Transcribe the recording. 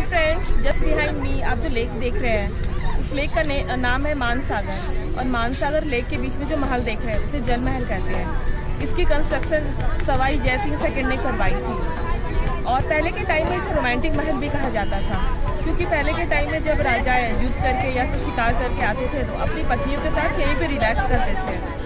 Hi friends just behind me आप जो lake देख रहे हैं, उस लेक का नाम है मानसागर। और मानसागर लेक के बीच में जो महल देख रहे हैं, उसे जल महल कहते हैं। इसकी कंस्ट्रक्शन सवाई जयसिंह सेकेंड ने करवाई थी। और पहले के टाइम में इसे रोमांटिक महल भी कहा जाता था। क्योंकि पहले के टाइम में जब राजाएँ युद्ध करके या तो शिकार करके आते थे तो अपनी पत्नियों के साथ यहीं पर रिलैक्स करते थे।